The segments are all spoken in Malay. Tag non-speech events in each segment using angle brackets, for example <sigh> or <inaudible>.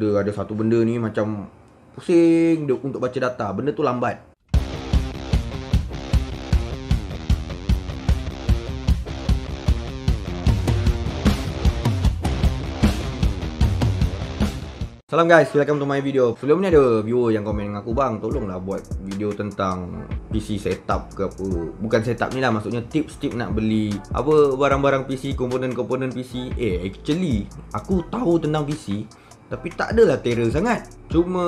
Dia ada satu benda ni macam pusing dia untuk baca data. Benda tu lambat. Salam guys, welcome to my video Sebelum ni ada viewer yang komen dengan aku Bang, tolonglah buat video tentang PC setup ke apa Bukan setup ni lah, maksudnya tips-tips nak beli Apa barang-barang PC, komponen-komponen PC Eh, actually, aku tahu tentang PC Tapi tak adalah terror sangat Cuma,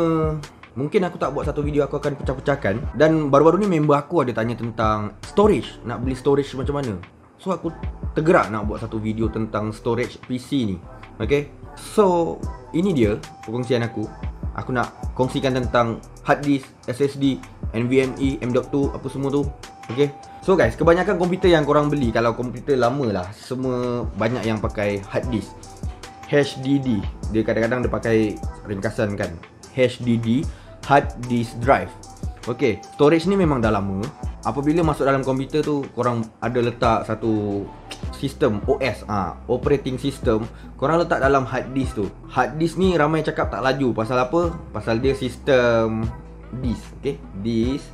mungkin aku tak buat satu video aku akan pecah-pecahkan Dan baru-baru ni member aku ada tanya tentang storage Nak beli storage macam mana So aku tergerak nak buat satu video tentang storage PC ni Okay So, ini dia perkongsian aku. Aku nak kongsikan tentang hard disk, SSD, NVMe, M.2 apa semua tu. Okay. So guys, kebanyakan komputer yang korang beli kalau komputer lama lah, semua banyak yang pakai hard disk. HDD. Dia kadang-kadang dia pakai ringkasan kan. HDD, hard disk drive. Okay, storage ni memang dah lama. Apabila masuk dalam komputer tu, korang ada letak satu sistem OS ah ha, operating system korang letak dalam hard disk tu hard disk ni ramai cakap tak laju pasal apa pasal dia sistem disk okey disk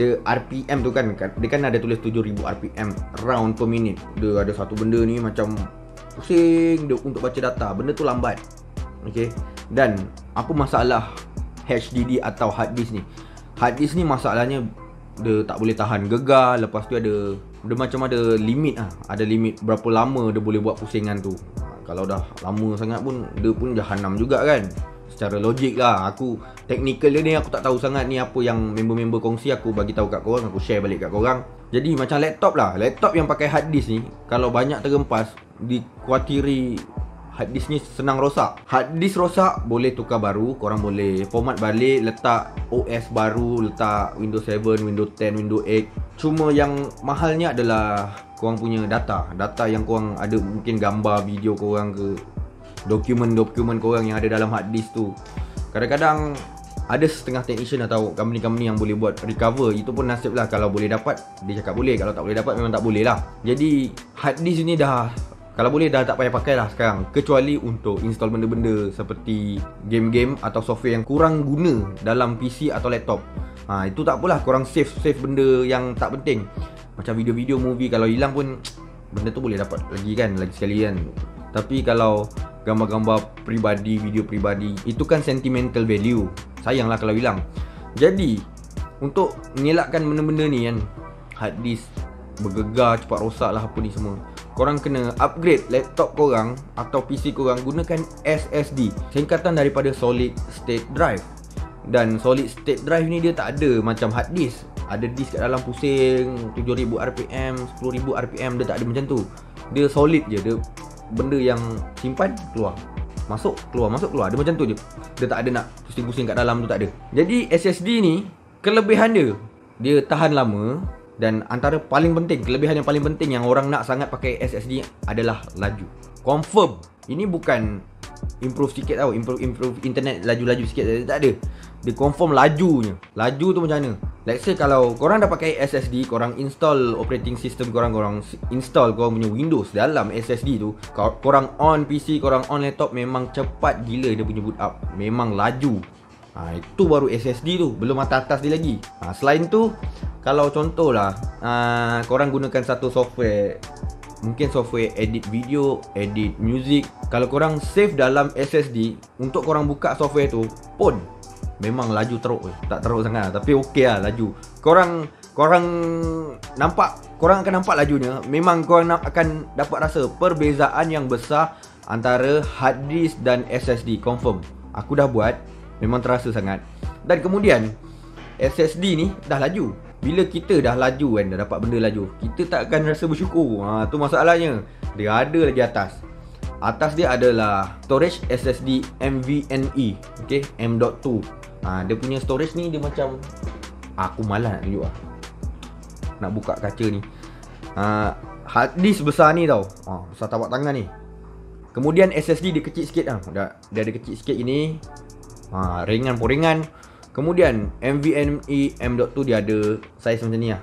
the RPM tu kan dia kan ada tulis 7000 RPM round per minute dia ada satu benda ni macam pusing dia untuk baca data. Benda tu lambat. Okey dan apa masalah HDD atau hard disk ni? Hard disk ni masalahnya dia tak boleh tahan. Gegar lepas tu ada dia macam ada limit ah ada limit berapa lama dia boleh buat pusingan tu. Kalau dah lama sangat pun dia pun jahanam juga kan secara logik lah aku technical dia ni aku tak tahu sangat ni apa yang member-member kongsi aku bagi tahu kat korang aku share balik kat korang. Jadi macam laptop lah laptop yang pakai hard disk ni kalau banyak terempas dikuatiri hard disk ni senang rosak. Hard disk rosak boleh tukar baru Korang boleh format balik Letak OS baru Letak Windows 7, Windows 10, Windows 8 Cuma yang mahalnya adalah Korang punya data. Data yang korang ada mungkin gambar video korang ke Dokumen-dokumen korang yang ada dalam hard disk tu. Kadang-kadang ada setengah technician atau company-company yang boleh buat recover. Itu pun nasib lah. Kalau boleh dapat Dia cakap boleh. Kalau tak boleh dapat memang tak boleh lah. Jadi hard disk ni dah kalau boleh dah tak payah pakai lah sekarang. Kecuali untuk install benda-benda seperti game-game atau software yang kurang guna dalam PC atau laptop. Ha, Itu tak apalah. Korang save save benda yang tak penting. Macam video-video movie kalau hilang pun <tsk> Benda tu boleh dapat lagi kan, lagi sekali kan. Tapi kalau gambar-gambar pribadi, video pribadi Itu kan sentimental value. Sayanglah kalau hilang. Jadi untuk mengelakkan benda-benda ni kan Hard disk bergegar cepat rosak lah apa ni semua korang kena upgrade laptop korang atau PC korang gunakan SSD singkatan daripada solid state drive. Dan solid state drive ni dia tak ada macam hard disk. Ada disk kat dalam pusing 7000 rpm 10000 rpm dia tak ada macam tu. Dia solid je dia benda yang simpan keluar masuk keluar masuk keluar dia macam tu je dia tak ada nak pusing-pusing kat dalam tu tak ada jadi SSD ni kelebihan dia dia tahan lama dan antara paling penting, kelebihan yang paling penting yang orang nak sangat pakai SSD adalah laju. Confirm. Ini bukan improve sikit tau, improve improve internet laju-laju sikit tak ada. Dia confirm lajunya. Laju tu macam mana? Let's say kalau korang dah pakai SSD, korang install operating system korang, korang install korang punya Windows dalam SSD tu, korang on PC, korang on laptop memang cepat gila dia punya boot up. Memang laju. Ha, itu baru SSD tu, belum atas-atas dia lagi. Ha, selain tu, kalau contohlah uh, korang gunakan satu software mungkin software edit video, edit music, kalau korang save dalam SSD untuk korang buka software tu pun memang laju teruk tak teruk sangat tapi okey lah laju. Korang korang nampak korang akan nampak lajunya. Memang korang akan dapat rasa perbezaan yang besar antara hard disk dan SSD confirm. Aku dah buat memang terasa sangat. Dan kemudian SSD ni dah laju. Bila kita dah laju kan dah dapat benda laju kita tak akan rasa bersyukur. Ha tu masalahnya. Dia ada lagi atas. Atas dia adalah storage SSD NVMe okey M.2 ha dia punya storage ni dia macam aku malas nak tunjuk lah. nak buka kaca ni ha hard disk besar ni tau ha besar tapak tangan ni kemudian SSD dia kecil sikit ah ha. dia ada kecil sikit ini ha ringan pun ringan Kemudian NVMe M.2 dia ada saiz macam ni lah.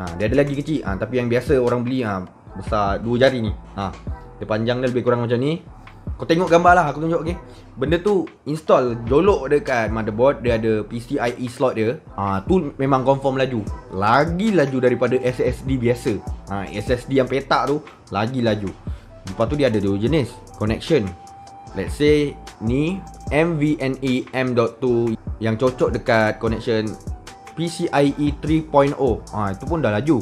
Ha, dia ada lagi kecil ha, tapi yang biasa orang beli ha, besar dua jari ni. Ha, dia panjang dia lebih kurang macam ni. Kau tengok gambar lah aku tunjuk okey. Benda tu install jolok dekat motherboard dia ada PCIe slot dia. Ah tu memang confirm laju. Lagi laju daripada SSD biasa. Ha SSD yang petak tu lagi laju. Lepas tu dia ada dua jenis connection. Let's say ni NVMe M.2 yang cocok dekat connection PCIe 3.0. Ah itu pun dah laju.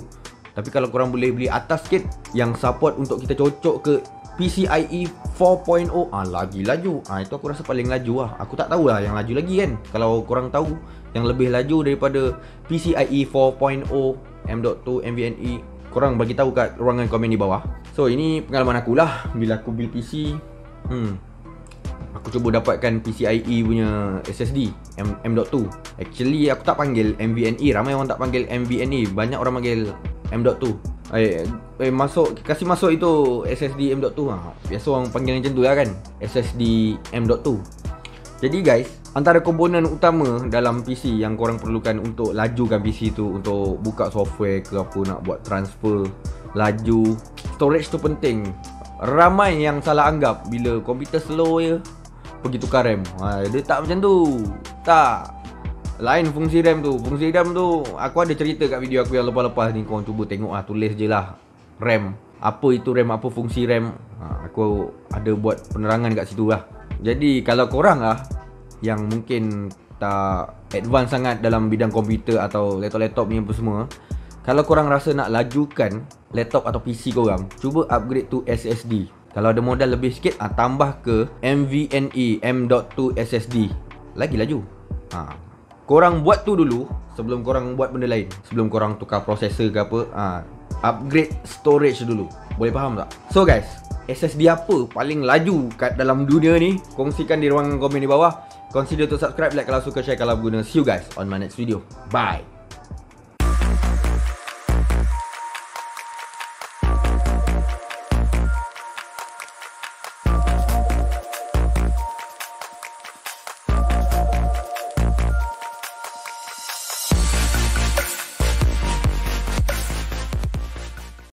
Tapi kalau korang boleh beli atas sikit yang support untuk kita cocok ke PCIe 4.0 ah lagi laju. Ah itu aku rasa paling laju lah. Aku tak tahu lah yang laju lagi kan. Kalau korang tahu yang lebih laju daripada PCIe 4.0 M.2 NVMe korang bagi tahu kat ruangan komen di bawah. So ini pengalaman aku lah bila aku build PC. Hmm. Aku cuba dapatkan PCIe punya SSD M- M.2 Actually aku tak panggil NVMe Ramai orang tak panggil NVMe Banyak orang panggil M.2 Eh, eh masuk kasih masuk itu SSD M.2 ha. Biasa orang panggil macam tu lah kan SSD M.2 Jadi guys Antara komponen utama dalam PC yang korang perlukan untuk lajukan PC tu Untuk buka software ke apa nak buat transfer Laju Storage tu penting. Ramai yang salah anggap bila komputer slow je Pergi tukar RAM. Ha, Dia tak macam tu. Tak lain fungsi RAM tu. Fungsi RAM tu Aku ada cerita kat video aku yang lepas-lepas ni. Korang cuba tengok lah Tulis je lah RAM. Apa itu RAM Apa fungsi RAM? Ha, Aku ada buat penerangan kat situ lah. Jadi kalau korang lah Yang mungkin Tak advance sangat Dalam bidang komputer Atau laptop-laptop ni apa semua Kalau korang rasa nak lajukan Laptop atau PC korang Cuba upgrade to SSD Kalau ada modal lebih sikit ah, Tambah ke NVMe M.2 SSD Lagi laju. Ha, Korang buat tu dulu Sebelum korang buat benda lain. Sebelum korang tukar processor ke apa ha, Upgrade storage dulu. Boleh faham tak? So guys SSD apa paling laju kat dalam dunia ni? Kongsikan di ruangan komen di bawah. Consider to subscribe, like kalau suka, share kalau berguna See you guys on my next video. Bye